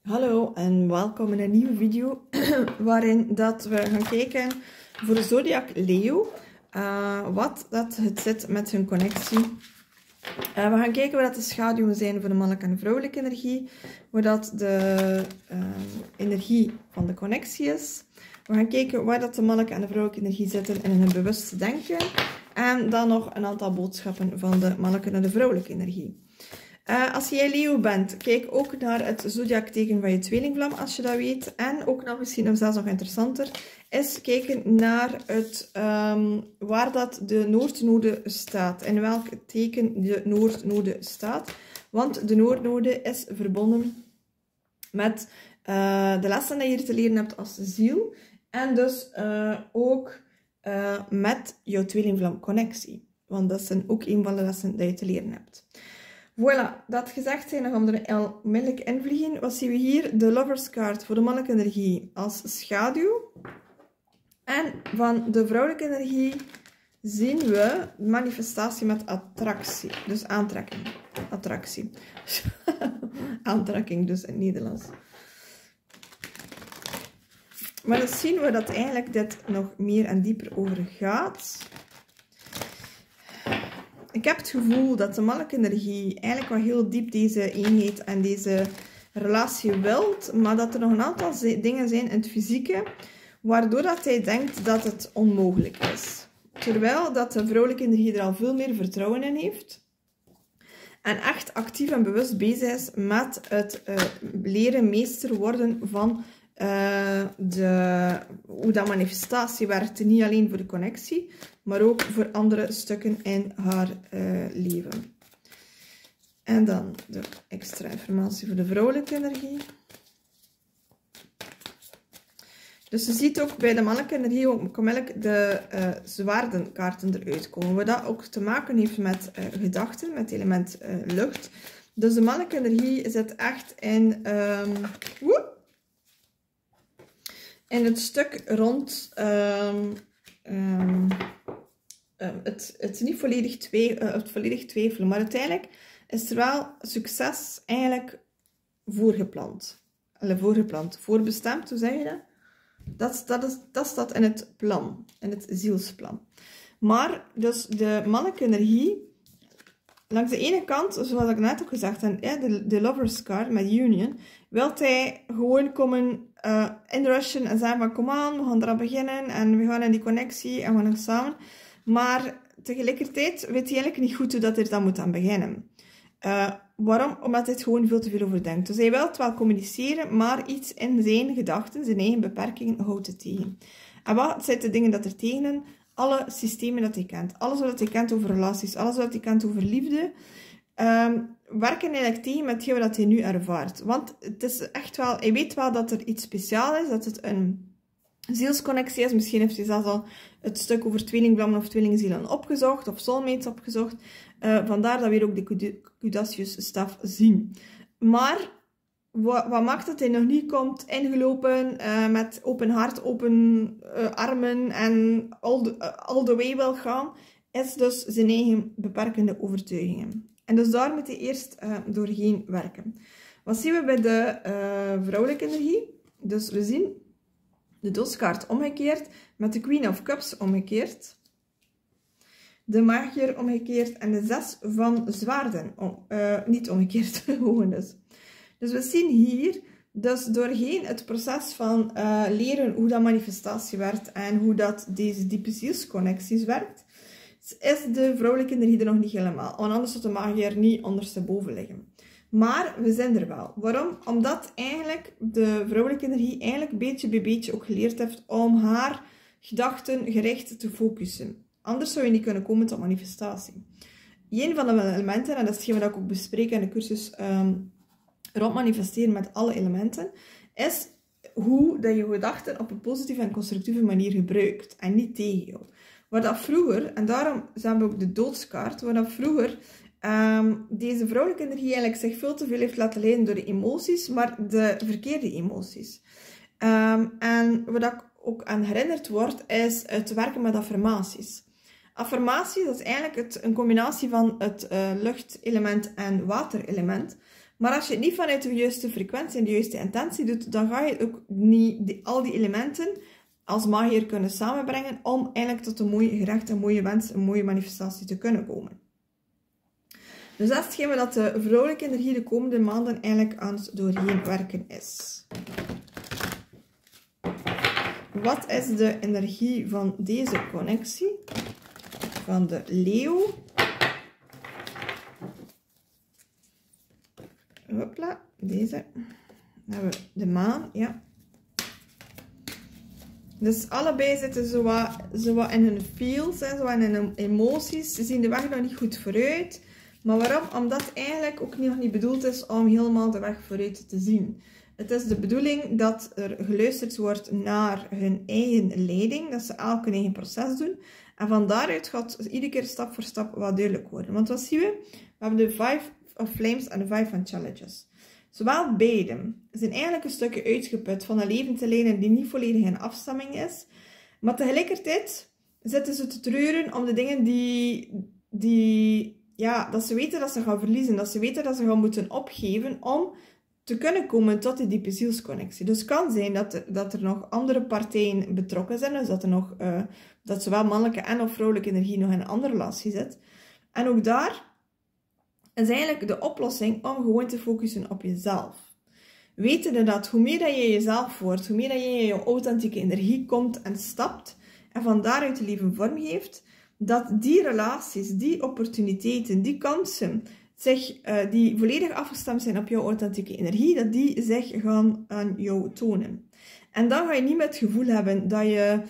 Hallo en welkom in een nieuwe video waarin dat we gaan kijken voor de zodiac Leo uh, wat dat het zit met hun connectie. Uh, we gaan kijken wat de schaduwen zijn voor de mannelijke en vrouwelijke energie, wat dat de uh, energie van de connectie is. We gaan kijken waar dat de mannelijke en de vrouwelijke energie zitten in hun bewuste denken. En dan nog een aantal boodschappen van de mannelijke en de vrouwelijke energie. Uh, als jij Leo bent, kijk ook naar het zodiac-teken van je tweelingvlam, als je dat weet. En ook nog misschien, of zelfs nog interessanter, is kijken naar het, um, waar dat de Noordnode staat. In welk teken de Noordnode staat. Want de Noordnode is verbonden met uh, de lessen die je hier te leren hebt als ziel. En dus uh, ook met jouw tweelingvlam-connectie. Want dat is ook een van de lessen die je te leren hebt. Voilà, dat gezegd zijn, dan gaan we er onmiddellijk invliegen. Wat zien we hier? De Lovers Card voor de mannelijke energie als schaduw. En van de vrouwelijke energie zien we manifestatie met attractie. Dus aantrekking. Attractie. aantrekking dus in Nederlands. Maar dan zien we dat eigenlijk dit nog meer en dieper over gaat ik heb het gevoel dat de mannelijke energie eigenlijk wel heel diep deze eenheid en deze relatie wilt, maar dat er nog een aantal dingen zijn in het fysieke, waardoor dat hij denkt dat het onmogelijk is. Terwijl dat de vrouwelijke energie er al veel meer vertrouwen in heeft. En echt actief en bewust bezig is met het uh, leren meester worden van uh, de, hoe dat manifestatie werkt. Niet alleen voor de connectie, maar ook voor andere stukken in haar uh, leven. En dan de extra informatie voor de vrouwelijke energie. Dus je ziet ook bij de mannelijke energie ook de uh, zwaardenkaarten eruit komen. Wat dat ook te maken heeft met gedachten, met element lucht. Dus de mannelijke energie zit echt in... Um, woe, in het stuk rond um, um, het, het is niet volledig, twee, uh, het volledig twijfelen, maar uiteindelijk is er wel succes eigenlijk voorgepland. Allee, voorgepland, voorbestemd, hoe zeg je dat? Dat, dat, is, dat staat in het plan, in het zielsplan. Maar dus de mannelijke energie, langs de ene kant, zoals ik net ook gezegd heb, de, de Lover's Card met Union, wil hij gewoon komen uh, inrushen en zeggen van kom we gaan eraan beginnen en we gaan in die connectie en we gaan samen. Maar tegelijkertijd weet hij eigenlijk niet goed hoe dat hij dan moet aan beginnen. Uh, waarom? Omdat hij het gewoon veel te veel over denkt. Dus hij wil het wel communiceren, maar iets in zijn gedachten, zijn eigen beperkingen, houdt het tegen. En wat zijn de dingen dat er tegen? Alle systemen dat hij kent. Alles wat hij kent over relaties, alles wat hij kent over liefde. Um, werken eigenlijk tegen met wat hij nu ervaart. Want het is echt wel, hij weet wel dat er iets speciaals is, dat het een zielsconnectie is. Misschien heeft hij zelfs al het stuk over tweelingvlammen of tweelingzielen opgezocht, of soulmates opgezocht. Uh, vandaar dat we ook de Cudacius-staf zien. Maar wat, wat, maakt dat hij nog niet komt ingelopen uh, met open hart, open uh, armen en all the, all the way wil gaan, is dus zijn eigen beperkende overtuigingen. En dus daar moet hij eerst uh, doorheen werken. Wat zien we bij de uh, vrouwelijke energie? Dus we zien de doskaart omgekeerd met de Queen of Cups omgekeerd. De magier omgekeerd en de zes van zwaarden. Uh, niet omgekeerd, gewoon dus. Dus we zien hier dus doorheen het proces van leren hoe dat manifestatie werkt en hoe dat deze diepe zielsconnecties werkt, is de vrouwelijke energie er nog niet helemaal. Want anders zou de magie er niet ondersteboven liggen. Maar we zijn er wel. Waarom? Omdat eigenlijk de vrouwelijke energie eigenlijk beetje bij beetje ook geleerd heeft om haar gedachten gericht te focussen. Anders zou je niet kunnen komen tot manifestatie. Een van de elementen, en dat is hetgeen wat ik ook bespreek in de cursus um, rond manifesteren met alle elementen, is hoe dat je gedachten op een positieve en constructieve manier gebruikt en niet tegen. Waar dat vroeger, en daarom zijn we ook de doodskaart, waar dat vroeger um, deze vrouwelijke energie eigenlijk zich veel te veel heeft laten leiden door de emoties, maar de verkeerde emoties. Um, en wat ook aan herinnerd word, is het werken met affirmaties. Affirmaties, dat is eigenlijk het, een combinatie van het uh, luchtelement en waterelement. Maar als je het niet vanuit de juiste frequentie en de juiste intentie doet, dan ga je ook niet al die elementen als magier kunnen samenbrengen om eigenlijk tot een mooie gerecht, een mooie wens, een mooie manifestatie te kunnen komen. Dus dat is hetgeen dat de vrouwelijke energie de komende maanden eigenlijk aan het doorheen werken is. Wat is de energie van deze connectie? Van de leeuw. Hopla, deze. Dan hebben we de maan, ja. Dus allebei zitten zo wat, in hun feels, hè, zo in hun emoties. Ze zien de weg nog niet goed vooruit. Maar waarom? Omdat eigenlijk ook nog niet bedoeld is om helemaal de weg vooruit te zien. Het is de bedoeling dat er geluisterd wordt naar hun eigen leiding, dat ze elk hun eigen proces doen. En van daaruit gaat iedere keer stap voor stap wat duidelijk worden. Want wat zien we? We hebben de Five of Flames en de Five van Challenges. Zowel beide zijn eigenlijk een stukje uitgeput van een leven te leiden die niet volledig in afstemming is. Maar tegelijkertijd zitten ze te treuren om de dingen die, die ja, dat ze weten dat ze gaan verliezen. Dat ze weten dat ze gaan moeten opgeven om te kunnen komen tot die diepe zielsconnectie. Dus het kan zijn dat er, dat er nog andere partijen betrokken zijn. Dus dat er nog, uh, dat zowel mannelijke en of vrouwelijke energie nog in een andere relatie zit. En ook daar is eigenlijk de oplossing om gewoon te focussen op jezelf. Wetende dat hoe meer dat je jezelf wordt, hoe meer dat je in je authentieke energie komt en stapt en van daaruit je leven vormgeeft, dat die relaties, die opportuniteiten, die kansen, zich, uh, die volledig afgestemd zijn op jouw authentieke energie, dat die zich gaan aan jou tonen. En dan ga je niet met het gevoel hebben dat je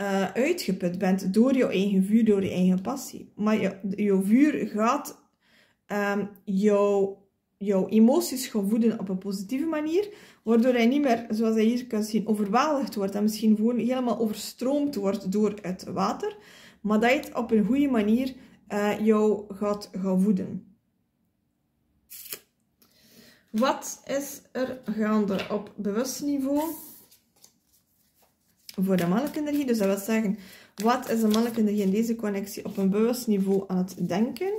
uh, uitgeput bent door jouw eigen vuur, door je eigen passie. Maar je, jouw vuur gaat um, jouw, emoties gaan voeden op een positieve manier, waardoor hij niet meer, zoals je hier kan zien, overweldigd wordt en misschien gewoon helemaal overstroomd wordt door het water, maar dat je het op een goede manier uh, jou gaat gaan voeden. Wat is er gaande op bewust niveau voor de mannelijke energie? Dus dat wil zeggen, wat is de mannelijke energie in deze connectie op een bewust niveau aan het denken?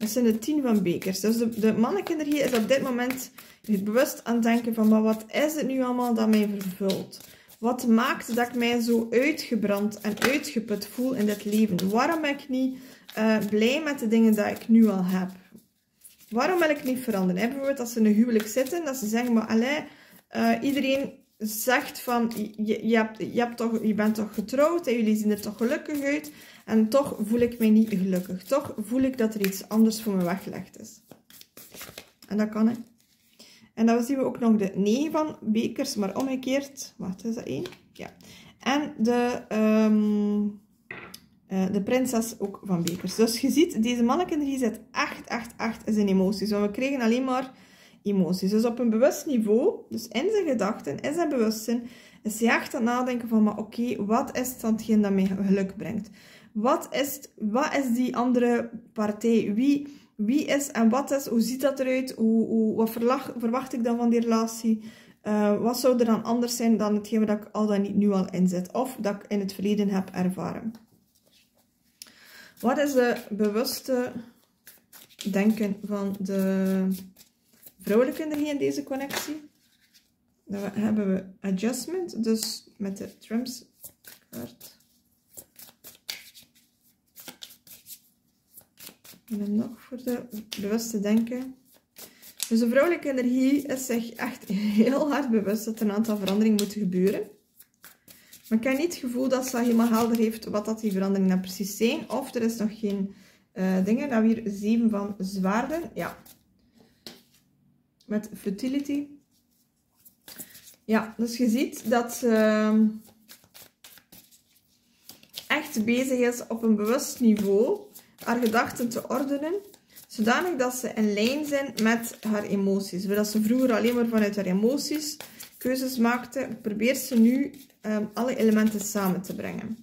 Dat zijn de tien van bekers. Dus de, de mannelijke energie is op dit moment bewust aan het denken van, maar wat is het nu allemaal dat mij vervult? Wat maakt dat ik mij zo uitgebrand en uitgeput voel in dit leven? Waarom ben ik niet uh, blij met de dingen die ik nu al heb? Waarom wil ik niet veranderen? Bijvoorbeeld als ze in een huwelijk zitten, dat ze zeggen, maar allee, uh, iedereen zegt van, je, je, hebt, je, toch, je bent toch getrouwd en jullie zien er toch gelukkig uit. En toch voel ik mij niet gelukkig. Toch voel ik dat er iets anders voor me weggelegd is. En dat kan, hè. En dan zien we ook nog de 9 van bekers, maar omgekeerd. Wacht, is dat 1? Ja. En de, um, de prinses ook van bekers. Dus je ziet, deze mannelijke energie zit echt, echt, echt in zijn emoties. Want we krijgen alleen maar emoties. Dus op een bewust niveau, dus in zijn gedachten, in zijn bewustzijn, is hij echt aan het nadenken van, maar oké, wat is het dat mij geluk brengt? Wat is, wat is die andere partij? Wie, wie is en wat is? Hoe ziet dat eruit? Hoe, hoe, wat verwacht ik dan van die relatie? Uh, wat zou er dan anders zijn dan hetgeen dat ik al dan niet nu al inzet? Of dat ik in het verleden heb ervaren? Wat is de bewuste denken van de vrouwelijke energie in deze connectie? Dan hebben we adjustment, dus met de trumps kaart. En nog voor de bewuste denken. Dus de vrouwelijke energie is zich echt heel hard bewust dat er een aantal veranderingen moeten gebeuren. Maar ik heb niet het gevoel dat ze helemaal helder heeft wat dat die veranderingen dan precies zijn. Of er is nog geen uh, dingen. Dan weer zeven van zwaarden. Ja. Met fertility. Ja, dus je ziet dat ze uh, echt bezig is op een bewust niveau haar gedachten te ordenen, zodanig dat ze in lijn zijn met haar emoties. Waar ze vroeger alleen maar vanuit haar emoties keuzes maakte, probeert ze nu um, alle elementen samen te brengen.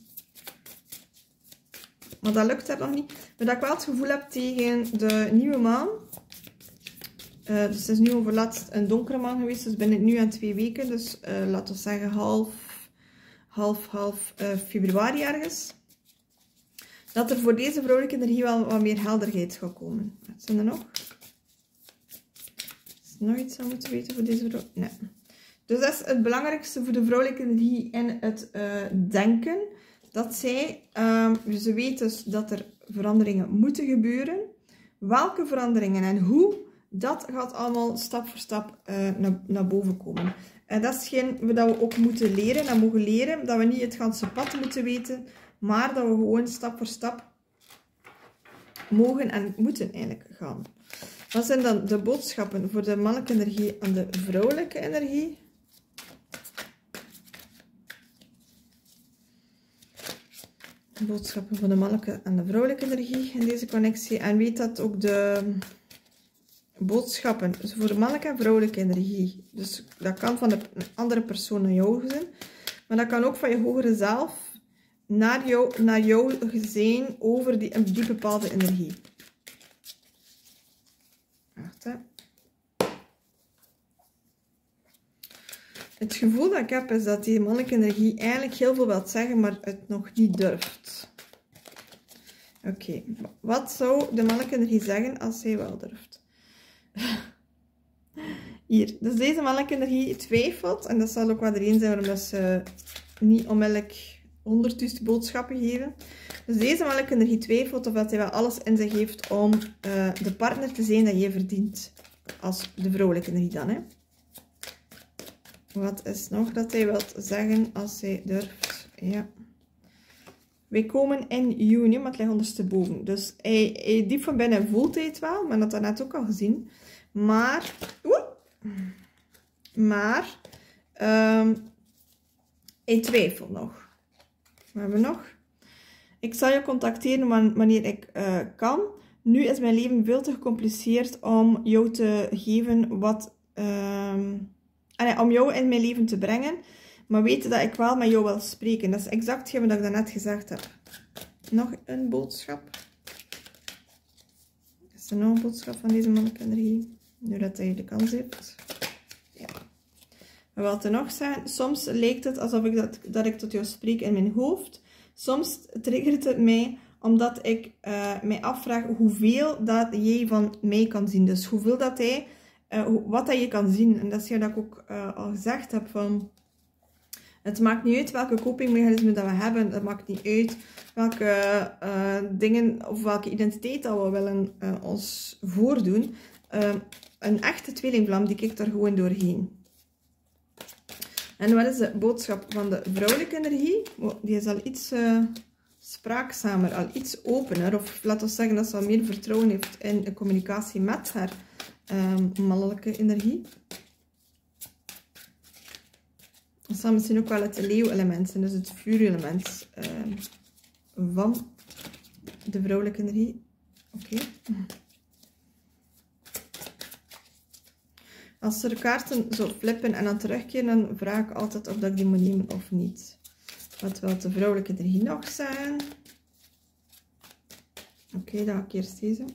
Maar dat lukt haar nog niet. Maar dat ik wel het gevoel heb tegen de nieuwe maan. Uh, dus het is nu overlaatst een donkere maan geweest. Dus binnen nu en twee weken. Dus uh, laten we zeggen half, half, half uh, februari ergens dat er voor deze vrouwelijke energie wel wat meer helderheid gaat komen. Wat zijn er nog? nog iets aan moeten weten voor deze vrouw? Nee. Dus dat is het belangrijkste voor de vrouwelijke energie en het uh, denken. Dat zij, um, ze weet dus dat er veranderingen moeten gebeuren. Welke veranderingen en hoe, dat gaat allemaal stap voor stap uh, naar, naar boven komen. En dat is hetgeen dat we ook moeten leren en mogen leren. Dat we niet het ganse pad moeten weten, maar dat we gewoon stap voor stap mogen en moeten eigenlijk gaan. Wat zijn dan de boodschappen voor de mannelijke energie en de vrouwelijke energie? boodschappen voor de mannelijke en de vrouwelijke energie in deze connectie. En weet dat ook de boodschappen dus voor de mannelijke en vrouwelijke energie. Dus dat kan van de andere persoon naar jou zijn. Maar dat kan ook van je hogere zelf naar jou, naar jou gezien over die, bepaalde energie. Wacht hè. Het gevoel dat ik heb is dat die mannelijke energie eigenlijk heel veel wil zeggen, maar het nog niet durft. Oké, wat zou de mannelijke energie zeggen als zij wel durft? Hier, dus deze mannelijke energie twijfelt. En dat zal ook wel erin zijn waarom ze niet onmiddellijk honderdduizend boodschappen geven. Dus deze mannelijke energie twijfelt of dat hij wel alles in zich heeft om uh, de partner te zijn dat je verdient. Als de vrouwelijke energie dan, hè. Wat is nog dat hij wilt zeggen als hij durft? Ja. Wij komen in juni, maar het ligt ondersteboven. Dus hij, diep van binnen voelt hij het wel, maar dat had net ook al gezien. Maar, maar, um, hij twijfelt nog. We hebben nog. Ik zal je contacteren wanneer ik uh, kan. Nu is mijn leven veel te gecompliceerd om jou te geven wat... Um, om jou in mijn leven te brengen. Maar weten dat ik wel met jou wil spreken. Dat is exact wat ik daarnet gezegd heb. Nog een boodschap. Is er nog een boodschap van deze mannelijke energie? Nu dat hij de kans heeft. Wat er nog zijn, soms lijkt het alsof ik dat, dat ik tot jou spreek in mijn hoofd. Soms triggert het mij omdat ik uh, mij afvraag hoeveel dat jij van mij kan zien. Dus hoeveel dat hij uh, wat dat je kan zien. En dat is wat ik ook uh, al gezegd heb van... Het maakt niet uit welke copingmechanismen dat we hebben. Het maakt niet uit welke dingen of welke identiteit dat we willen ons voordoen. een echte tweelingvlam, die kijkt daar gewoon doorheen. En wat is de boodschap van de vrouwelijke energie? Die is al iets spraakzamer, al iets opener. Of laten we zeggen dat ze al meer vertrouwen heeft in de communicatie met haar um, mannelijke energie. Dat zal misschien ook wel het leeuw-element zijn, dus het vuurelement uh, van de vrouwelijke energie. Oké. Als er kaarten zo flippen en dan terugkeren, dan vraag ik altijd of dat ik die moet nemen of niet. Wat wil de vrouwelijke energie nog zijn? Oké, dan ga ik eerst deze.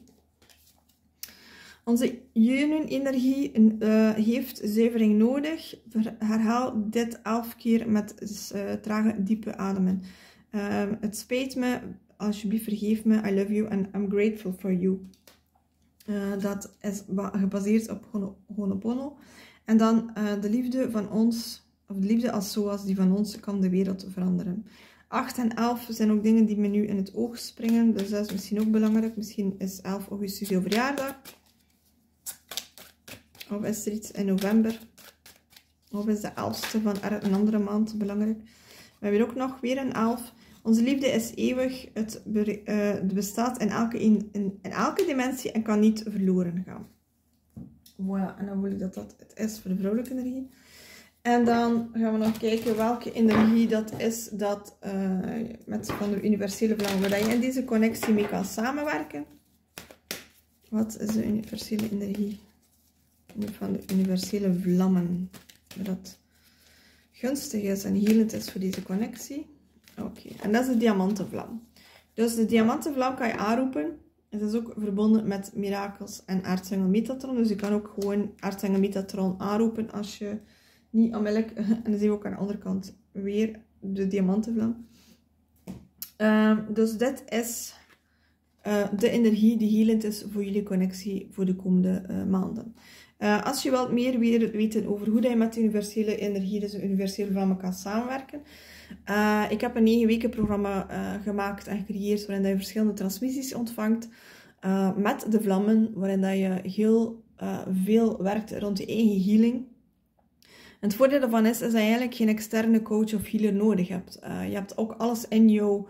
Onze yin-energie uh, heeft zuivering nodig. Herhaal dit elf keer met uh, trage, diepe ademen. Uh, het spijt me, alsjeblieft vergeef me, I love you and I'm grateful for you. Eh, dat is gebaseerd op Honopono. En dan de liefde van ons, of de liefde als zoals die van ons, kan de wereld veranderen. 8 en 11 zijn ook dingen die me nu in het oog springen. Dus dat is misschien ook belangrijk. Misschien is 11 augustus jouw verjaardag. Of is er iets in november? Of is de 11ste van een andere maand belangrijk? We hebben ook nog weer een 11. Onze liefde is eeuwig. Het, uh, bestaat in elke, in, elke dimensie en kan niet verloren gaan. Voilà, en dan voel ik dat dat het is voor de vrouwelijke energie. En dan gaan we nog kijken welke energie dat is dat uh, met van de universele vlam, waar je in deze connectie mee kan samenwerken. Wat is de universele energie? van de universele vlammen. Dat gunstig is en helend is voor deze connectie. Oké, en dat is de diamantenvlam. Dus de diamantenvlam kan je aanroepen. Het is ook verbonden met mirakels en aartsengel Metatron. Dus je kan ook gewoon aartsengel Metatron aanroepen als je niet onmiddellijk... En dan zien we ook aan de andere kant weer de diamantenvlam. Um, dus dit is uh, de energie die helend is voor jullie connectie voor de komende uh, maanden. Uh, als je wilt meer weten over hoe je met de universele energie, dus de universele vlammen, kan samenwerken. Ik heb een 9 weken programma gemaakt en gecreëerd waarin je verschillende transmissies ontvangt met de vlammen, waarin dat je heel veel werkt rond je eigen healing. Het voordeel daarvan is, is dat je eigenlijk geen externe coach of healer nodig hebt. je hebt ook alles in jou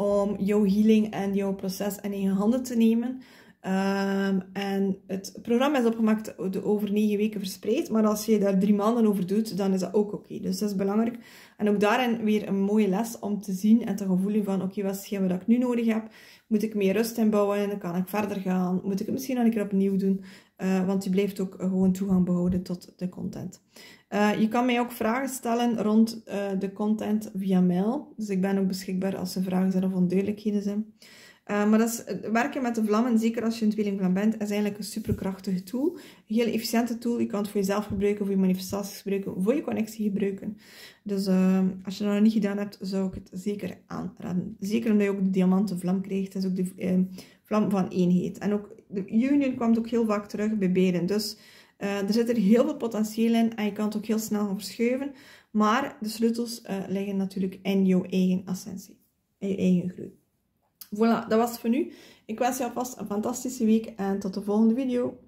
om jouw healing en jouw proces in eigen handen te nemen. Um, en het programma is opgemaakt over negen weken verspreid, maar als je daar drie maanden over doet, dan is dat ook oké. Dus dat is belangrijk. En ook daarin weer een mooie les om te zien en te gevoelen van, oké, wat is hetgeen wat ik nu nodig heb? Moet ik meer rust inbouwen? Kan ik verder gaan? Moet ik het misschien nog een keer opnieuw doen? Uh, want je blijft ook gewoon toegang behouden tot de content. Uh, je kan mij ook vragen stellen rond uh, de content via mail. Dus ik ben ook beschikbaar als er vragen zijn of onduidelijkheden zijn. Uh, maar dat is, werken met de vlammen, zeker als je een tweelingvlam bent, is eigenlijk een superkrachtige tool. Een heel efficiënte tool. Je kan het voor jezelf gebruiken, voor je manifestaties gebruiken, voor je connectie gebruiken. Dus als je dat nog niet gedaan hebt, zou ik het zeker aanraden. Zeker omdat je ook de diamanten vlam krijgt. Dat is ook de vlam van eenheid. En ook de union kwam ook heel vaak terug bij beiden. Dus er zit er heel veel potentieel in en je kan het ook heel snel gaan verschuiven. Maar de sleutels liggen natuurlijk in jouw eigen ascensie, in je eigen groei. Voilà, dat was het voor nu. Ik wens je alvast een fantastische week en tot de volgende video.